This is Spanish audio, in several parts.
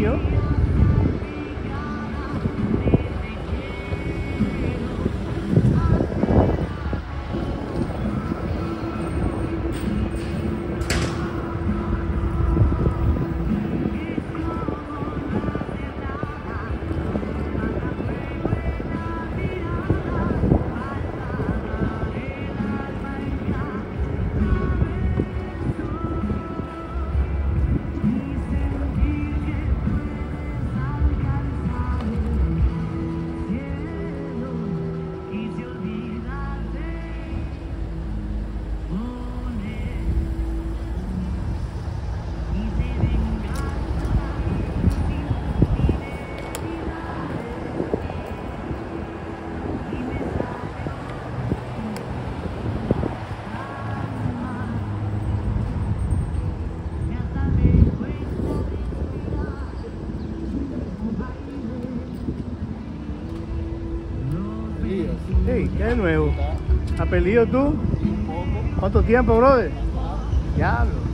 you. Nuevo. ¿Has perdido tú? ¿Cuánto tiempo, brother? Diablo.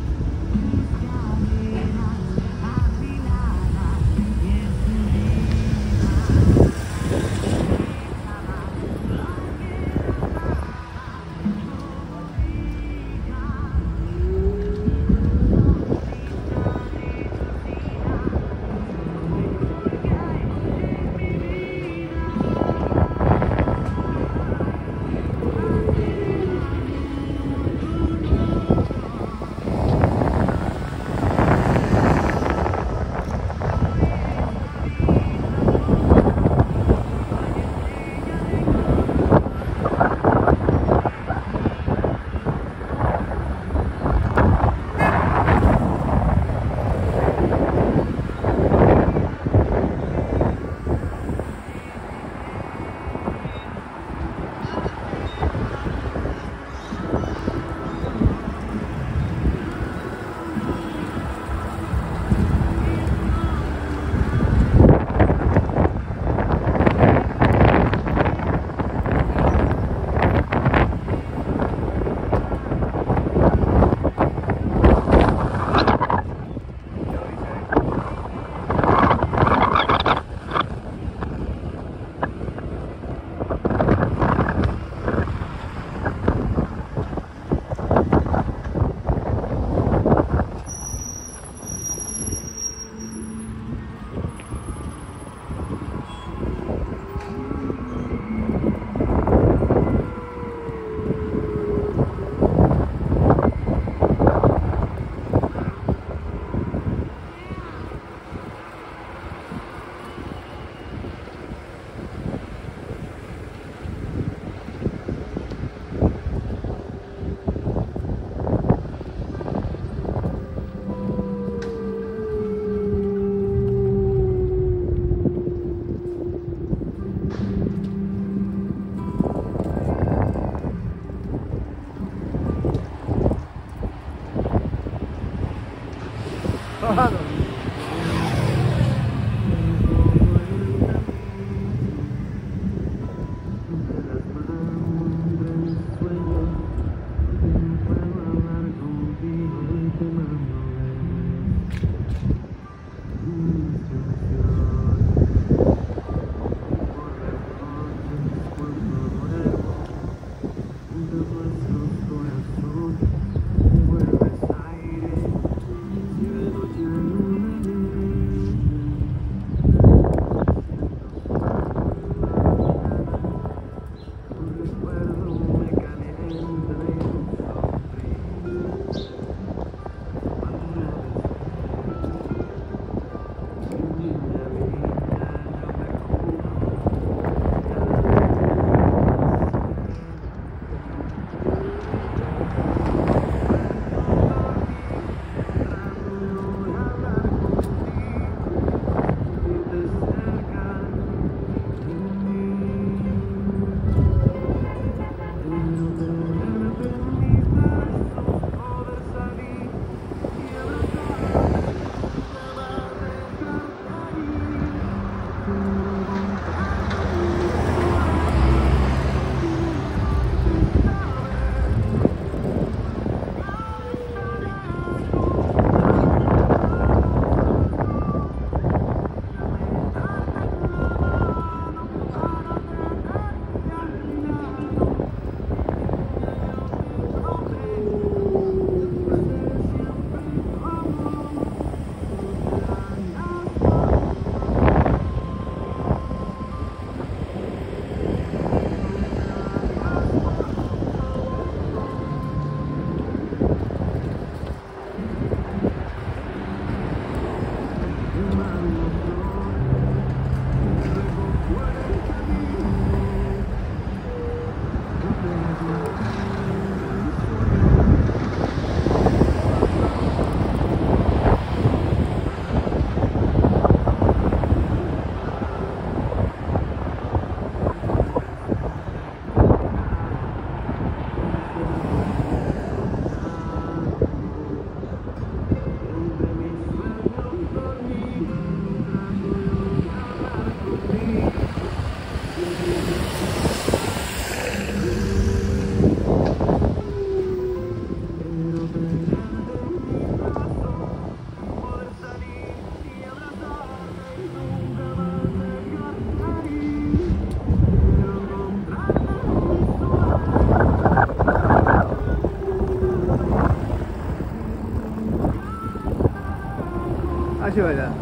去了。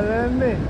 Follow me.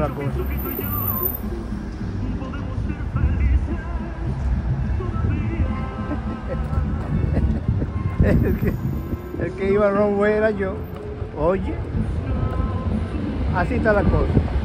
La cosa? el, que, iba wrong way era yo. Oye, así está la cosa.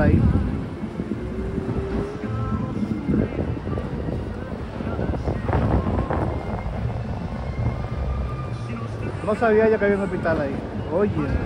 Ahí. No sabía ya que había un hospital ahí. Oye.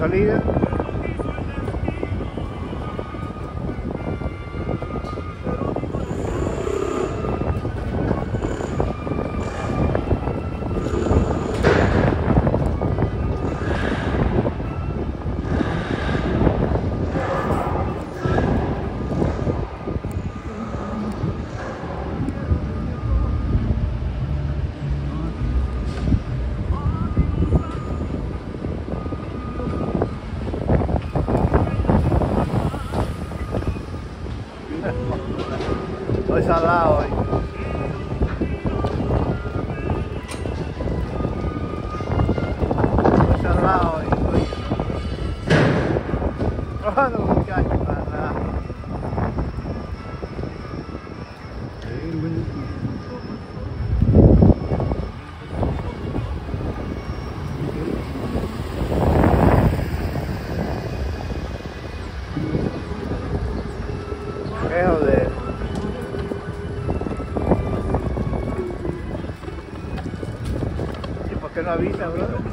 Salida. ¿Y por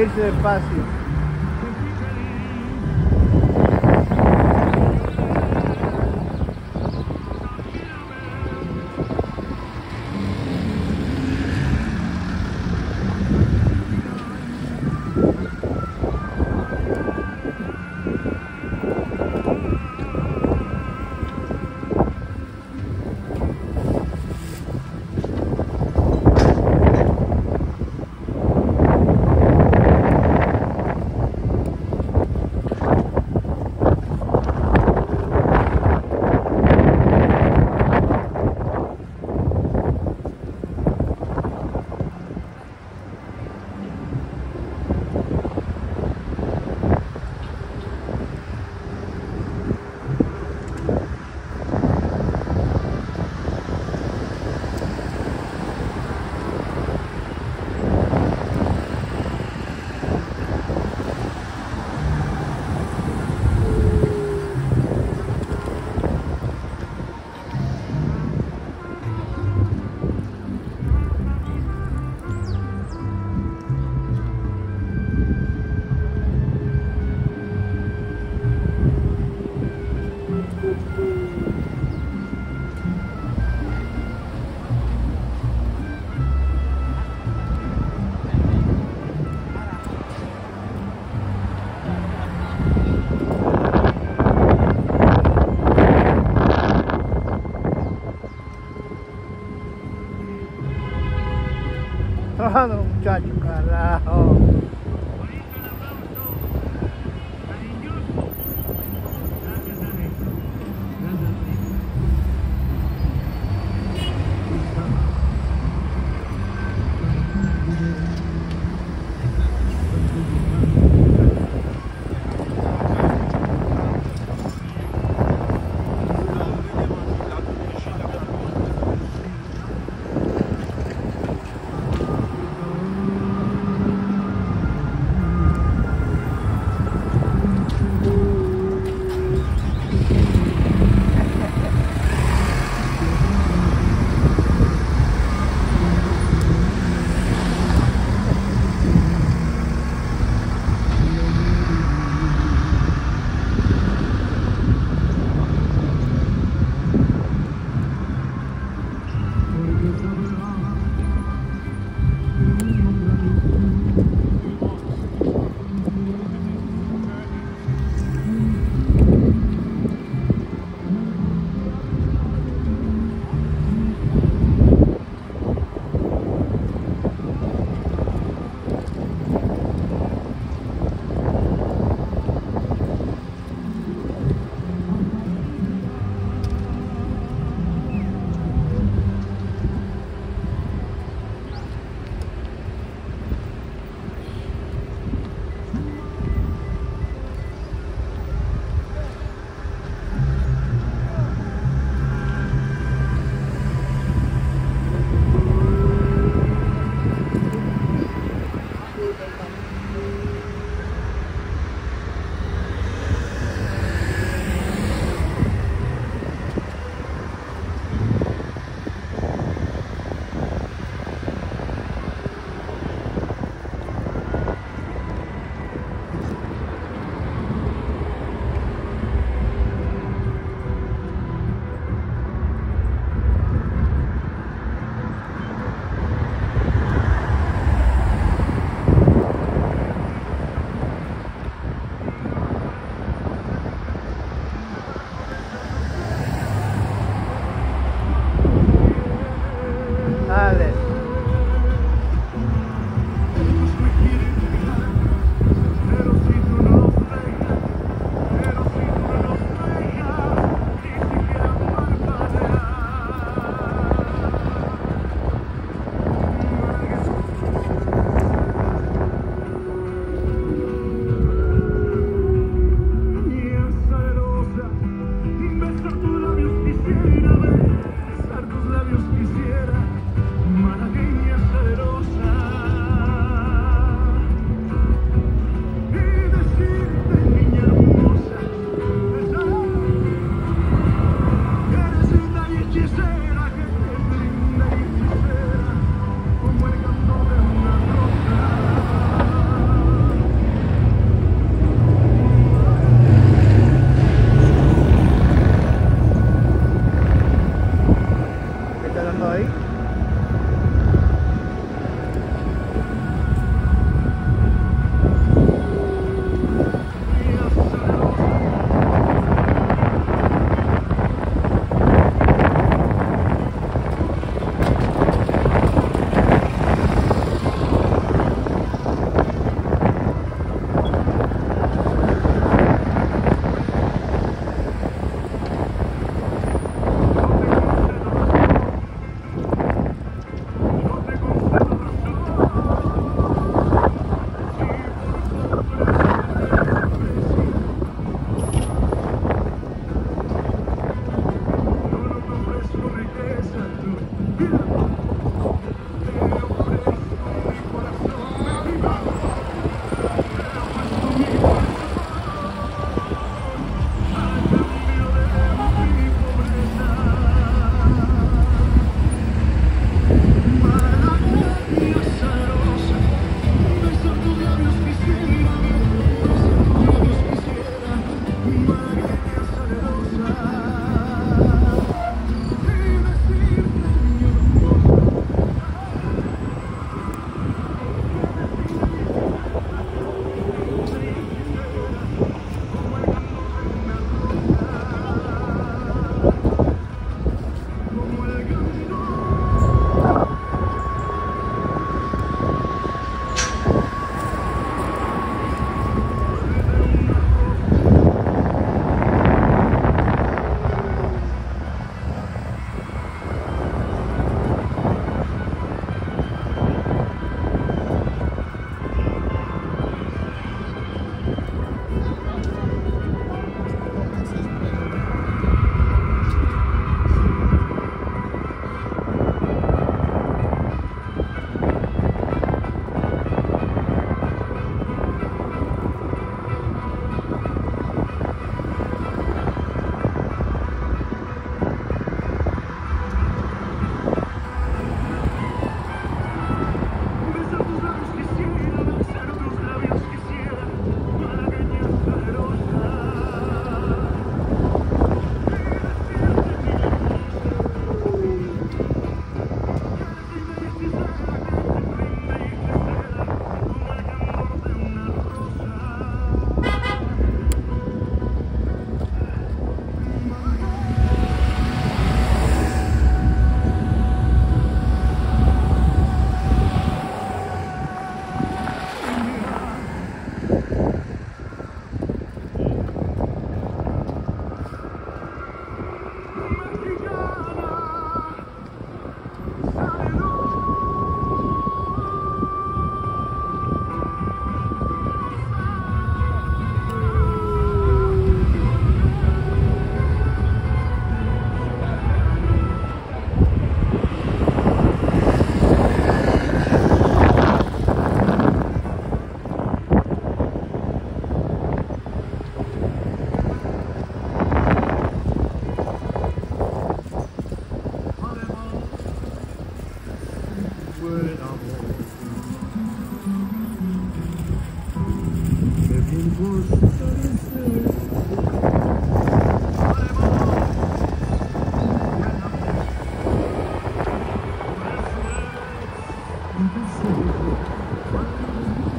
irse despacio. trabajando muchachos,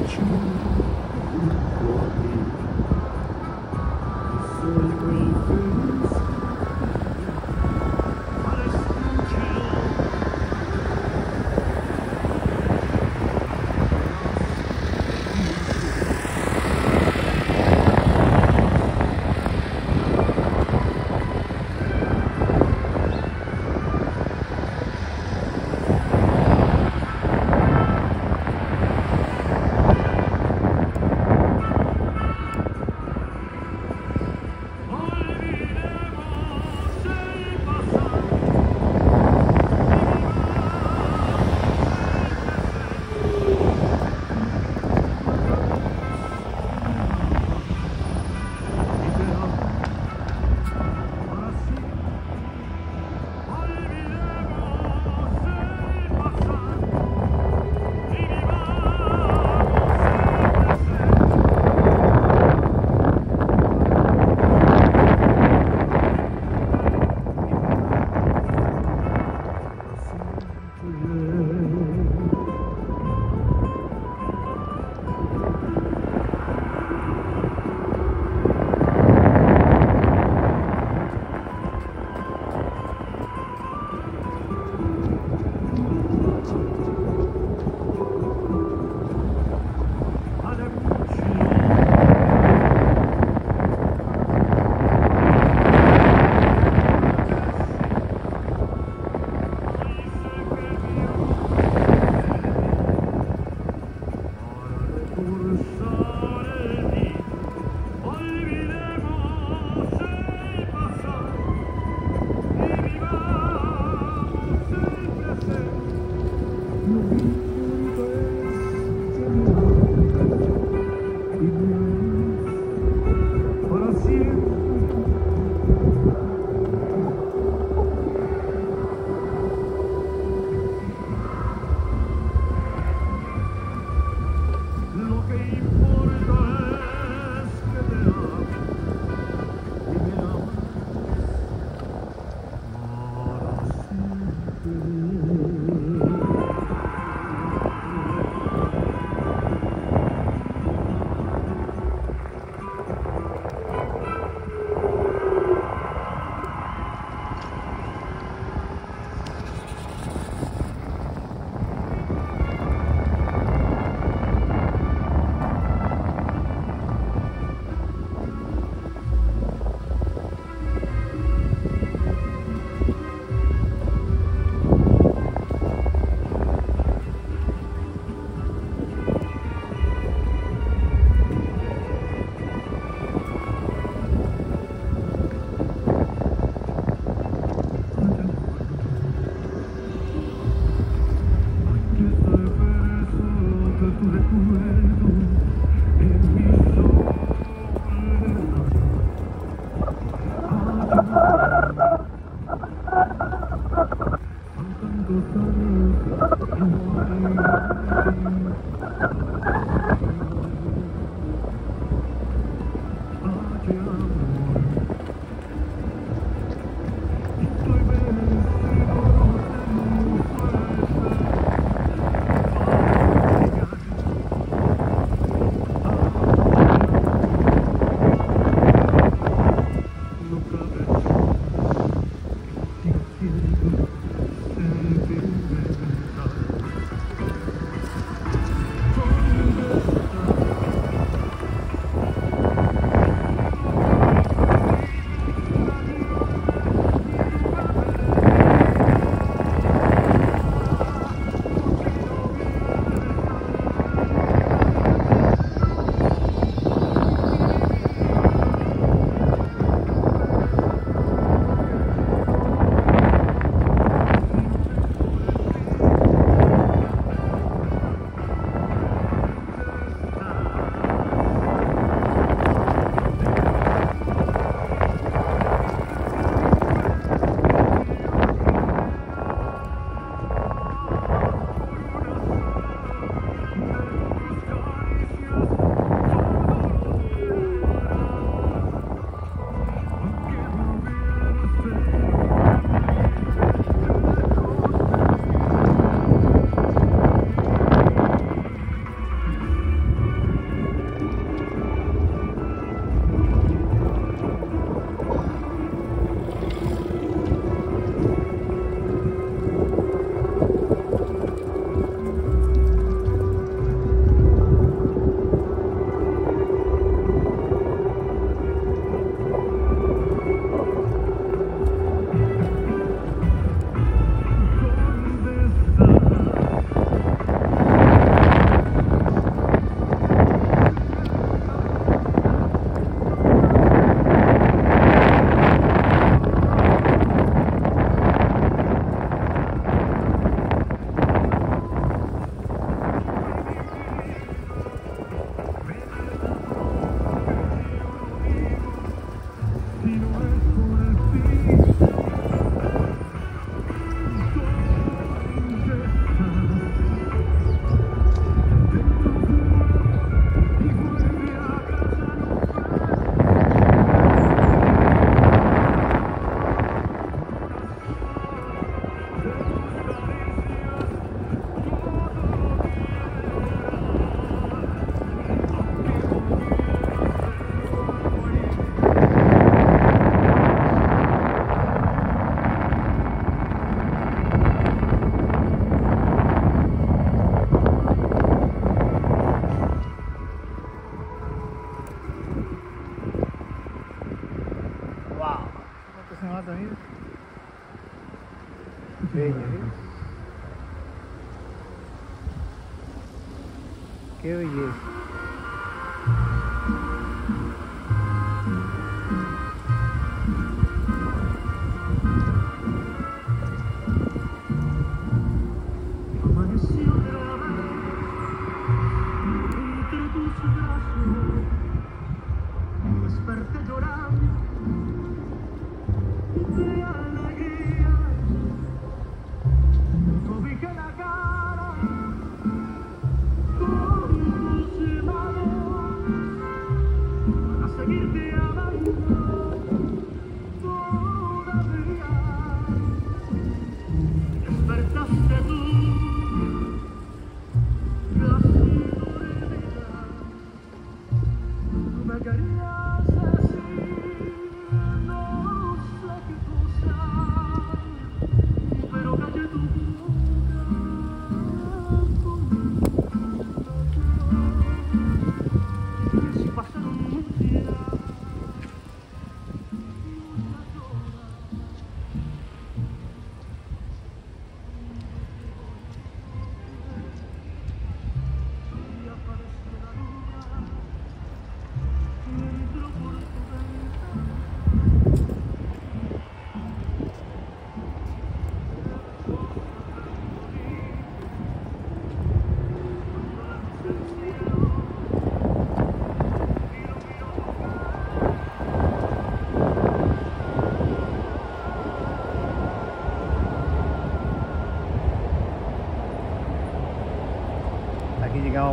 Чего?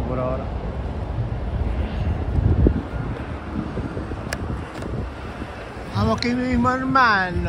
per ora. Amo che mi mormano